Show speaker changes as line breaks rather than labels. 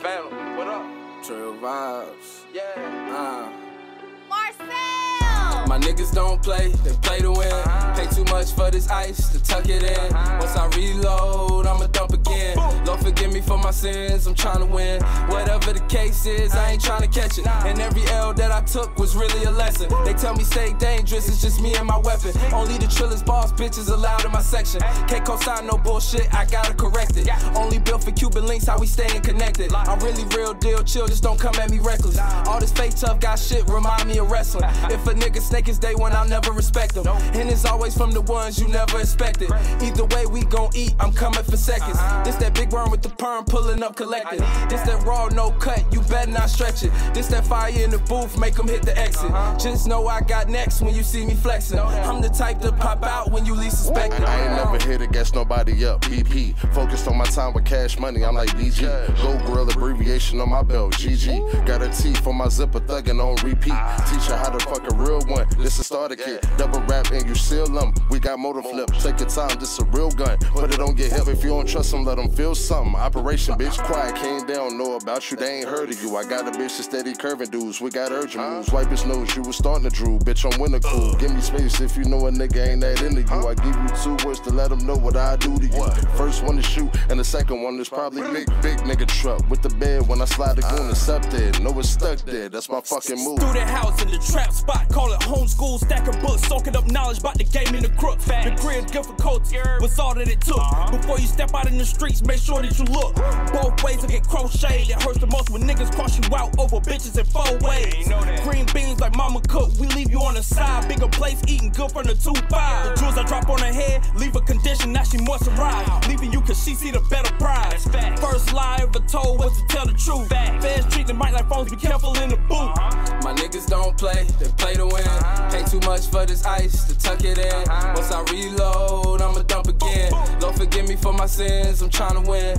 Phantom, what up? Treal Vibes.
Yeah.
Uh. My niggas don't play, they play to win. Pay too much for this ice to tuck it in. Once I reload, I'ma dump again. Lord forgive me for my sins, I'm trying to win. Whatever the case is, I ain't trying to catch it. And every L that I took was really a lesson. They tell me stay dangerous, it's just me and my weapon. Only the trillest boss bitches allowed in my section. Can't co-sign no bullshit, I gotta correct it. Only built for Cuban links, how we staying connected. I'm really real deal, chill, just don't come at me reckless. All this fake tough guy shit remind me of wrestling. If a nigga snake his day one, I'll never respect him. And it's always from the ones you never expected. Either way, we gon' eat, I'm coming for seconds. This that big worm with the perm pulling up collected. This that raw, no cut, you better not stretch it. This that fire in the booth, make them hit the exit. Just know I got next when you see me flexing. I'm the type to pop out when you least suspect it.
I ain't never hit against nobody up. BP. Focused on my time with cash money, I'm like DG. Go grill abbreviation on my belt, GG. Got a T for my zipper, thuggin' on repeat. Teach her how to fuck a real one. This a starter kit. Double rap and you seal them. We got motor flip. Take your time, this a real gun. Put it on your hip. If you don't trust them, let them feel something. Operation bitch, quiet. Came down, know about you. They ain't heard of you. I got a bitch that steady curving dudes. We got urgent moves. Wipe his nose, you was starting to drool. Bitch, I'm winter cool. Give me space if you know a nigga ain't that into you. I give you two words to let them know what I do to you. First one to shoot, and the second one is probably big, big nigga truck with the bed when I slide the goon accepted. Ah. Know it's stuck there. That's my fucking move.
Through the house in the trap spot, soaking up knowledge about the game and the crook. The crib good for coats, was all that it took. Before you step out in the streets, make sure that you look. Both ways to get crocheted. It hurts the most when niggas cross you out over bitches in four ways. Green beans like mama cook, we leave you on the side. Bigger place, eating good from the 2-5. The jewels I drop on her head, leave a condition, now she moisturized. Leaving you cause she see the better prize. First lie ever told was to tell the truth. Feds treat the mic like phones, be careful in the booth.
My niggas don't play, they play to win. Too much for this ice to tuck it in. Once I reload, I'ma dump again. Lord forgive me for my sins, I'm trying to win.